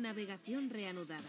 Navegación reanudada.